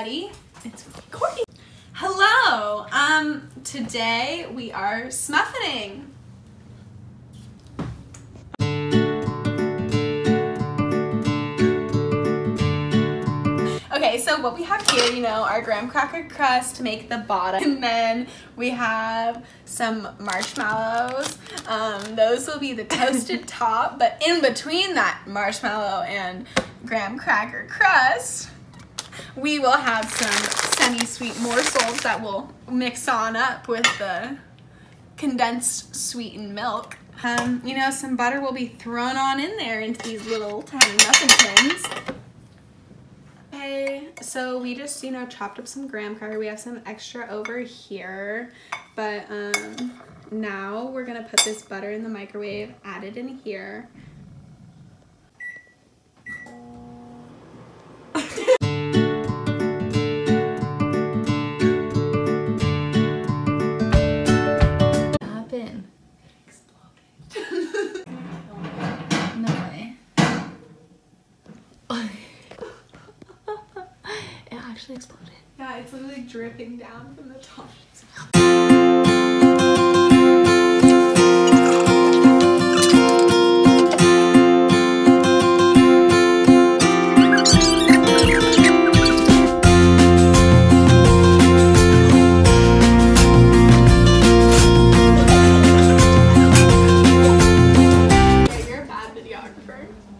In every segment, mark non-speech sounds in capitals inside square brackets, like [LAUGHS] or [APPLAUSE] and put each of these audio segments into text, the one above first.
It's recording. Hello. Um, today we are smuffining. Okay, so what we have here, you know, our graham cracker crust to make the bottom, and then we have some marshmallows. Um, those will be the [LAUGHS] toasted top, but in between that marshmallow and graham cracker crust, we will have some semi-sweet morsels that will mix on up with the condensed sweetened milk. Um, you know, some butter will be thrown on in there into these little tiny muffin tins. Okay, so we just, you know, chopped up some graham cracker. We have some extra over here, but um, now we're gonna put this butter in the microwave, add it in here.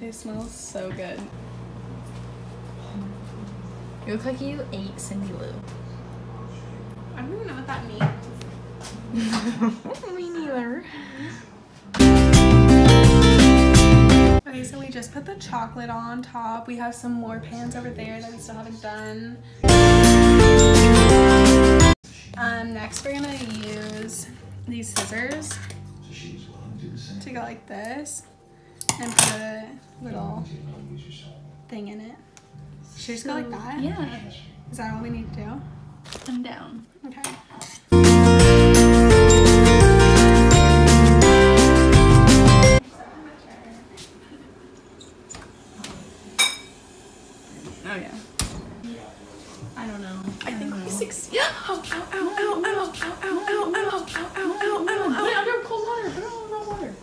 They smell so good. You look like you ate Cindy Lou. I don't even know what that means. [LAUGHS] Me neither. Okay, so we just put the chocolate on top. We have some more pans over there that we still haven't done. Um, next we're gonna use these scissors to go like this and put a little thing in it. Should we just go like that? Yeah. Is that all we need to do? I'm down. Okay. Oh yeah. I don't know. I think we succeeded. Ow, ow, ow, ow, ow, ow, ow, ow, ow, ow, ow, ow, ow, Put it ow. under cold water. Put it under cold water.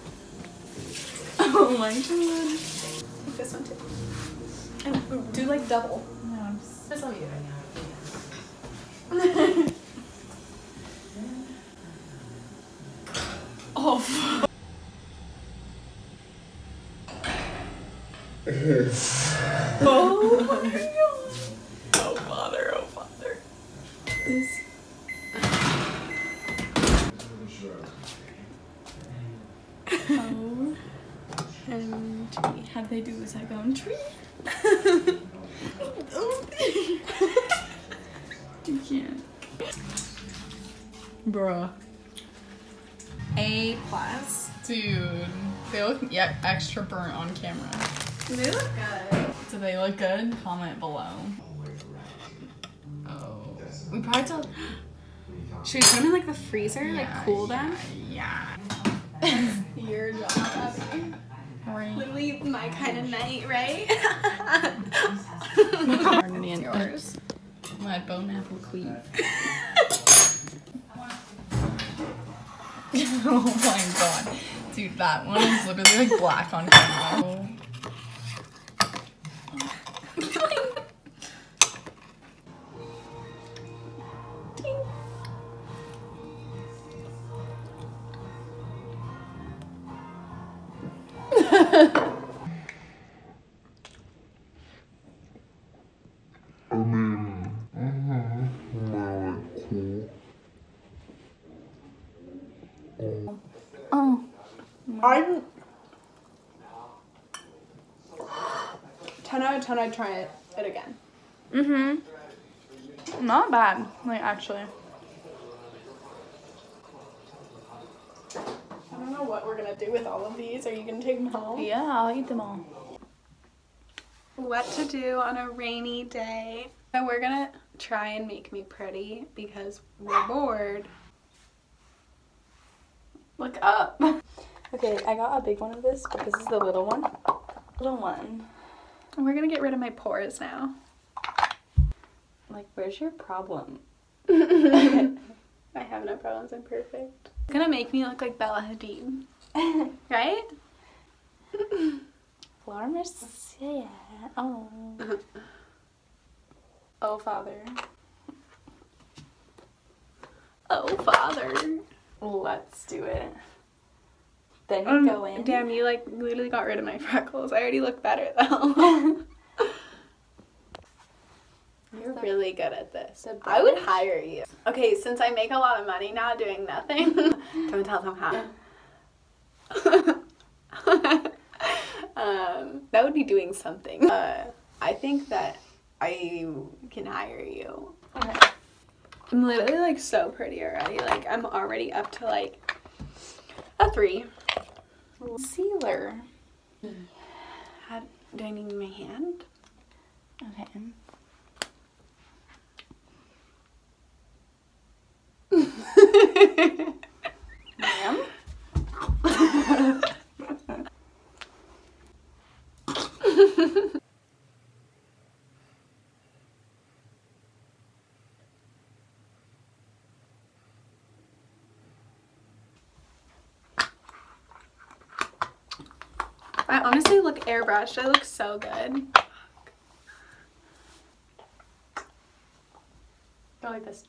Oh my god. Take this one too. And do like double. No, I'm just. Just let me it. [LAUGHS] oh. oh my god. Oh father, oh father. This. Oh. And How do they do at Gum Tree? [LAUGHS] Oh. [LAUGHS] You can't. Bruh. A plus. Dude. They look yeah, extra burnt on camera. They look good. Do they look good? Comment below. Oh. We probably [GASPS] Should we put them in like the freezer, like Yeah, cool them? Yeah. [LAUGHS] Your job, Abby. Right. Literally my kind of night, right? [LAUGHS] [LAUGHS] Yours. My bone apple queen. [LAUGHS] oh my god. Dude, that one is literally like black on camera. I [LAUGHS] mean, mm-hmm, well, like, cool. Oh. I'm 10 out of 10, I'd try it, it again. Mm-hmm. Not bad, like actually. I don't know what we're gonna do with all of these. Are you gonna take them home? Yeah, I'll eat them all. What to do on a rainy day. So we're gonna try and make me pretty because we're bored. Look up. Okay, I got a big one of this, but this is the little one. Little one. We're gonna get rid of my pores now. Like where's your problem? [LAUGHS] I have no problems. I'm perfect. It's gonna make me look like Bella Hadid, [LAUGHS] right? [LAUGHS] Mercier. Oh. Oh, father. Oh, father. Let's do it. Then you Um, go in. Damn, you like literally got rid of my [LAUGHS] freckles. I already look better though. [LAUGHS] You're really good at this. I would hire you. Okay, since I make a lot of money now doing nothing, [LAUGHS] don't tell them how. um, that would be doing something. Uh, I think that I can hire you. Okay. I'm literally like so pretty already. Like I'm already up to like a three. Sealer. How, do I need my hand? Okay. Ma'am? [LAUGHS] [LAUGHS] I honestly look airbrushed. I look so good. Go like this.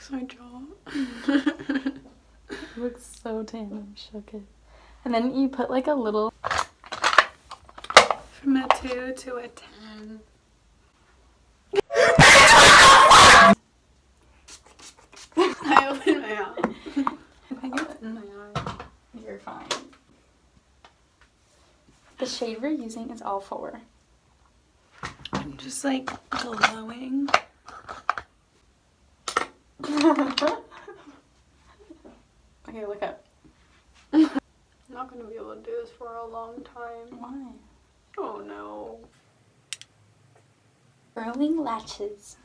Looks my jaw. [LAUGHS] looks so tan. I'm shook it. And then you put like a little. From a two to a ten. [LAUGHS] I opened my eye. I think it's in my eye. You're fine. The shade we're using is all four. I'm just like glowing. [LAUGHS] okay, look up. I'm [LAUGHS] not gonna be able to do this for a long time. Why? Oh no. Growing latches.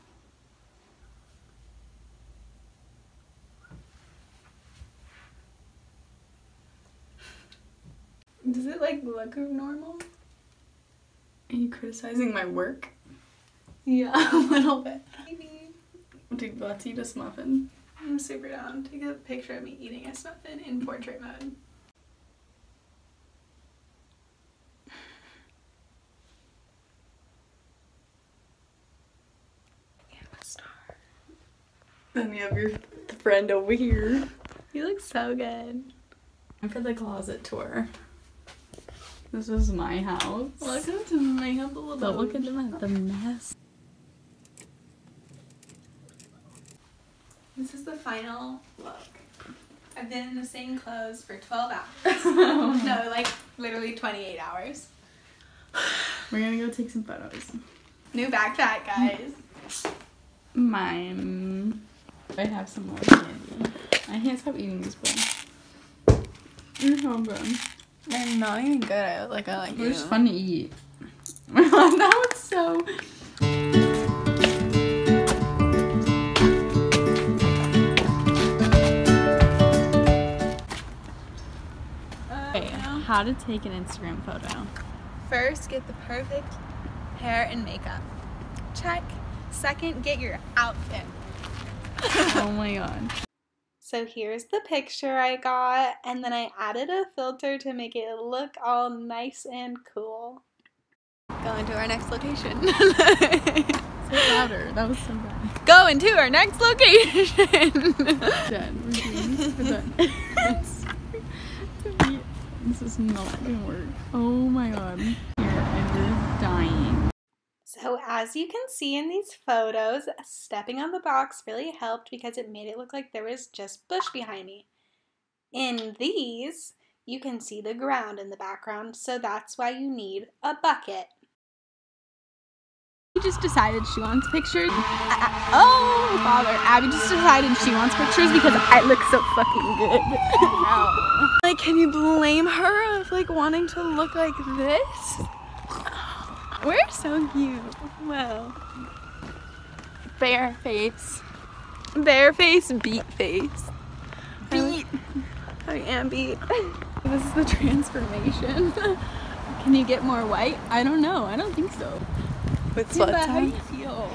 Does it like look normal? Are you criticizing my work? Yeah, [LAUGHS] a little bit. Maybe. Dude, let's eat a muffin. I'm super down. Take a picture of me eating a muffin in portrait mode. And star. Then we have your friend over here. You look so good. I'm for the closet tour. This is my house. Welcome to my humble abode. But abode. look at the, the mess. This is the final look. I've been in the same clothes for 12 hours. [LAUGHS] no, like literally 28 hours. [SIGHS] We're gonna go take some photos. New backpack, guys. Mine. I have some more candy. I can't stop eating these bowl. You're so good. They're not even good. I like I like They're just fun to eat. [LAUGHS] that was so. How to take an Instagram photo. First, get the perfect hair and makeup. Check. Second, get your outfit. [LAUGHS] oh my [LAUGHS] god. So here's the picture I got, and then I added a filter to make it look all nice and cool. Going to our next location. [LAUGHS] Say louder. That was so bad. Going to our next location. Done. We're doing. We're done. This is not gonna work. Oh my god. Here, I'm just dying. So as you can see in these photos, stepping on the box really helped because it made it look like there was just bush behind me. In these, you can see the ground in the background, so that's why you need a bucket. Just decided she wants pictures. I- I- oh, father. Abby just decided she wants pictures because I look so fucking good. [LAUGHS] Like, can you blame her of like wanting to look like this? We're so cute. Well, Bare face. Bare face, beat face. Beat. I am beat. [LAUGHS] This is the transformation. [LAUGHS] Can you get more white? I don't know. I don't think so. With Timba, sweats how you feel?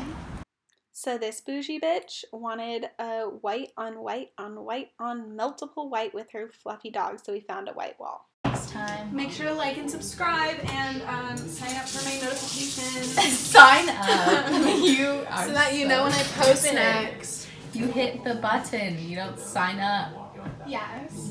So this bougie bitch wanted a white on white on white on multiple white with her fluffy dog, so we found a white wall. Next time. Make sure to like and subscribe and um, sign up for my notifications [LAUGHS] Sign up. [LAUGHS] you are so that you know when I post stupid. next. You hit the button. You don't sign up. Yes.